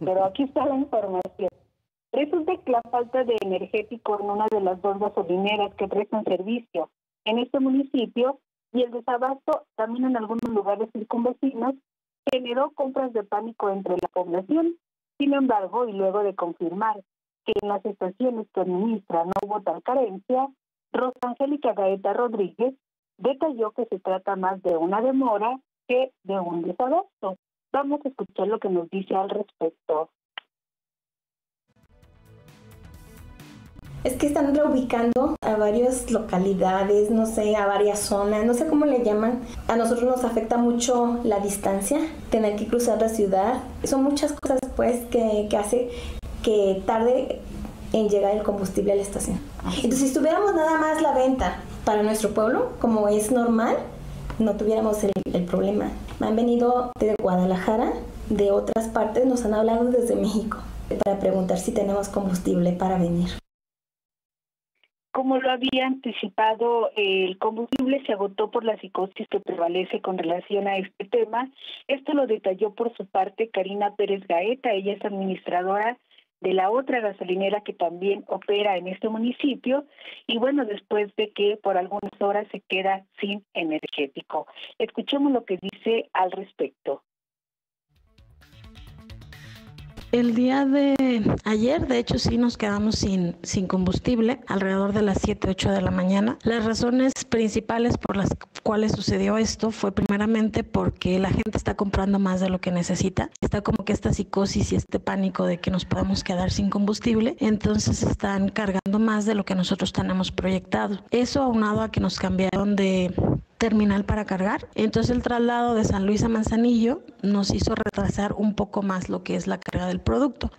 pero aquí está la información. Resulta que la falta de energético en una de las dos gasolineras que prestan servicio en este municipio y el desabasto también en algunos lugares circunvecinos generó compras de pánico entre la población. Sin embargo, y luego de confirmar que en las estaciones que administra no hubo tal carencia, Rosangélica Gaeta Rodríguez detalló que se trata más de una demora que de un desabasto. Vamos a escuchar lo que nos dice al respecto. Es que están reubicando a varias localidades, no sé, a varias zonas, no sé cómo le llaman. A nosotros nos afecta mucho la distancia, tener que cruzar la ciudad. Son muchas cosas, pues, que, que hace que tarde en llegar el combustible a la estación. Entonces, si tuviéramos nada más la venta para nuestro pueblo, como es normal, no tuviéramos el, el problema. Han venido de Guadalajara, de otras partes, nos han hablado desde México para preguntar si tenemos combustible para venir. Como lo había anticipado, el combustible se agotó por la psicosis que prevalece con relación a este tema. Esto lo detalló por su parte Karina Pérez Gaeta. Ella es administradora de la otra gasolinera que también opera en este municipio y bueno, después de que por algunas horas se queda sin energético. Escuchemos lo que dice al respecto. El día de ayer, de hecho, sí nos quedamos sin, sin combustible, alrededor de las 7, 8 de la mañana. Las razones principales por las cuales sucedió esto fue primeramente porque la gente está comprando más de lo que necesita. Está como que esta psicosis y este pánico de que nos podamos quedar sin combustible, entonces están cargando más de lo que nosotros tenemos proyectado. Eso aunado a que nos cambiaron de terminal para cargar. Entonces el traslado de San Luis a Manzanillo nos hizo retrasar un poco más lo que es la carga del producto.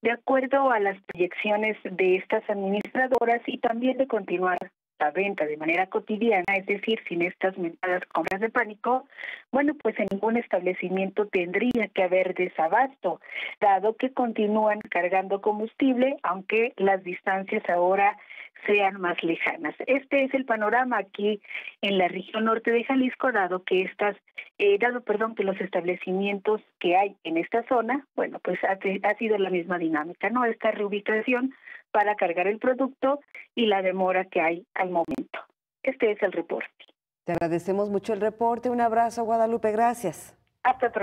De acuerdo a las proyecciones de estas administradoras y también de continuar la venta de manera cotidiana, es decir, sin estas mentadas compras de pánico, bueno, pues en ningún establecimiento tendría que haber desabasto, dado que continúan cargando combustible, aunque las distancias ahora sean más lejanas. Este es el panorama aquí en la región norte de Jalisco, dado que estas, eh, dado perdón, que los establecimientos que hay en esta zona, bueno, pues ha, ha sido la misma dinámica, ¿no? Esta reubicación para cargar el producto y la demora que hay al momento. Este es el reporte. Te agradecemos mucho el reporte. Un abrazo, Guadalupe. Gracias. Hasta pronto.